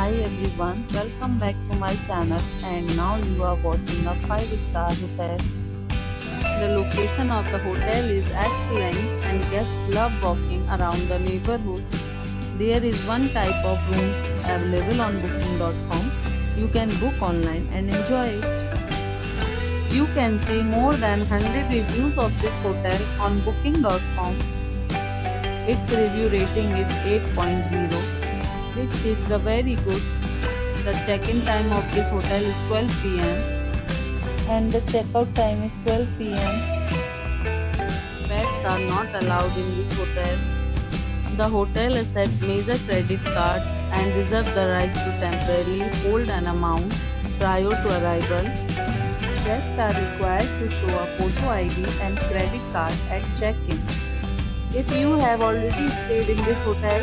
Hi everyone, welcome back to my channel and now you are watching a 5 star hotel. The location of the hotel is excellent and guests love walking around the neighborhood. There is one type of rooms available on booking.com. You can book online and enjoy it. You can see more than 100 reviews of this hotel on booking.com. Its review rating is 8.0 which is the very good. The check-in time of this hotel is 12 pm and the checkout time is 12 pm. Pets are not allowed in this hotel. The hotel accepts major credit cards and reserves the right to temporarily hold an amount prior to arrival. Guests are required to show a photo ID and credit card at check-in. If you have already stayed in this hotel,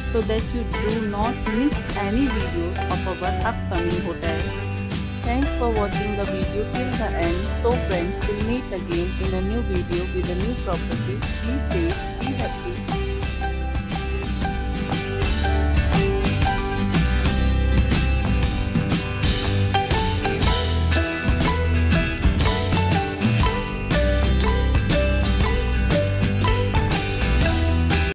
so that you do not miss any videos of our upcoming hotel. Thanks for watching the video till the end. So friends, we'll meet again in a new video with a new property. Be safe, be happy.